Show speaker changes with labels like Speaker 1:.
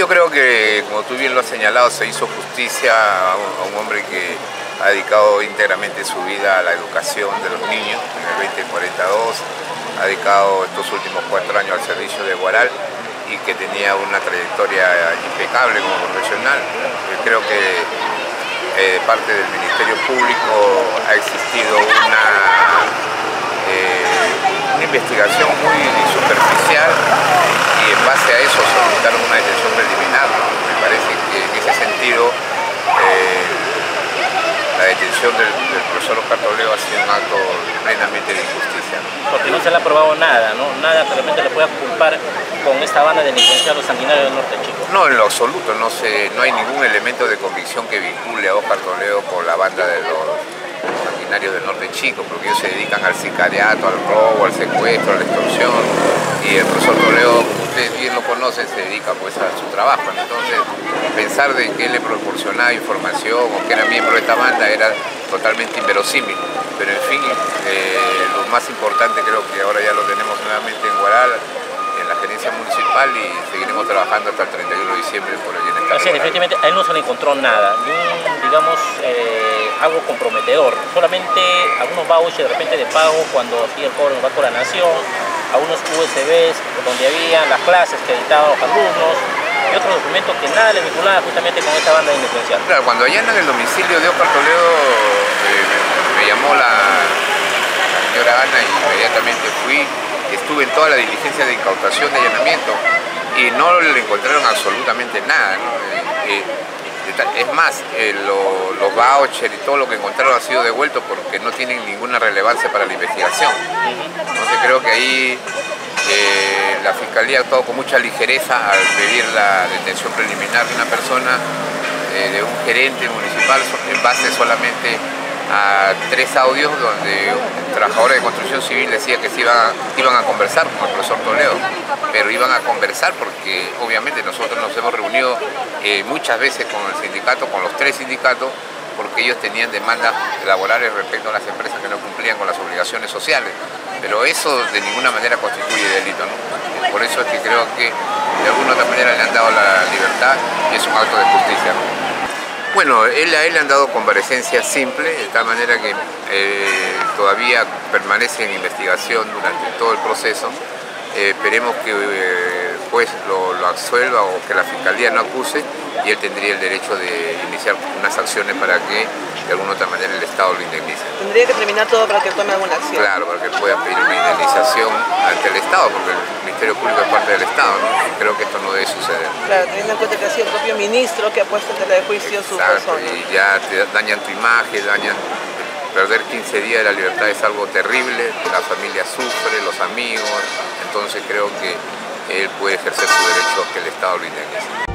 Speaker 1: Yo creo que, como tú bien lo has señalado, se hizo justicia a un, hombre que ha dedicado íntegramente su vida a la educación de los niños en el 2042, ha dedicado estos últimos cuatro años al servicio de Guaral y que tenía una trayectoria impecable como profesional. Yo creo que eh, parte del Ministerio Público ha existido una, eh, una investigación muy superficial y en base a eso solicitaron una detención preliminar. Me parece que en ese sentido eh, del, profesor Oscar Toledo ha sido un acto plenamente de injusticia.
Speaker 2: Porque no se le ha probado nada, ¿no? Nada que realmente le pueda culpar con esta banda de los sanguinarios del norte chico.
Speaker 1: No, en lo absoluto, no, se, no hay ningún elemento de convicción que vincule a Oscar Toledo con la banda de los sanguinarios del norte chico, porque ellos se dedican al sicariato, al robo, al secuestro, a la extorsión, y el profesor Toledo, ustedes bien lo conocen, se dedica pues a su trabajo. Entonces, pensar de que él le proporcionaba información o que era miembro de esta banda era totalmente inverosímil. Pero en fin, eh, lo más importante creo que ahora ya lo tenemos nuevamente en Guaral, en la gerencia municipal y seguiremos trabajando hasta el 31 de diciembre por el bienestar.
Speaker 2: Así, definitivamente a él no se le encontró nada, digamos, eh, algo comprometedor, solamente algunos vouchers de repente de pago cuando hacía el cobro en el Banco de la Nación, algunos USBs donde había las clases que editaban los alumnos, y otros documentos que nada le vinculaban justamente con esta banda delincuencial.
Speaker 1: Claro, cuando allanan el domicilio de Oscar Toledo, eh, me llamó la, señora Ana y inmediatamente fui, estuve en toda la diligencia de incautación de allanamiento y no le encontraron absolutamente nada. Eh, eh, es más, los vouchers y todo lo que encontraron ha sido devuelto porque no tienen ninguna relevancia para la investigación. Entonces creo que ahí la Fiscalía ha actuado con mucha ligereza al pedir la detención preliminar de una persona, eh, de un gerente municipal, en base solamente a tres audios donde un trabajador de construcción civil decía que se iban a conversar con el profesor Toledo, pero iban a conversar porque obviamente nosotros nos hemos reunido eh, muchas veces con el sindicato, con los tres sindicatos, porque ellos tenían demandas laborales respecto a las empresas que no cumplían con las obligaciones sociales. Pero eso de ninguna manera constituye delito. Por eso es que creo que de alguna otra manera le han dado la libertad y es un acto de justicia. Bueno, él, a él le han dado comparecencia simple, de tal manera que eh, todavía permanece en investigación durante todo el proceso. Eh, esperemos que pues lo, lo absuelva o que la Fiscalía no acuse y él tendría el derecho de iniciar unas acciones para que de alguna otra manera el Estado lo indemnice.
Speaker 3: Tendría que terminar todo para que tome alguna acción.
Speaker 1: Claro, para que pueda pedir una indemnización ante el Estado, porque el Ministerio Público es parte del Estado, ¿no? creo que esto no debe suceder.
Speaker 3: Claro, teniendo en cuenta que ha sido el propio ministro que ha puesto en tela de juicio su persona.
Speaker 1: y ya te dañan tu imagen, dañan perder 15 días de la libertad es algo terrible, la familia sufre, los amigos, entonces creo que él puede ejercer su derecho que el Estado lo indemnice.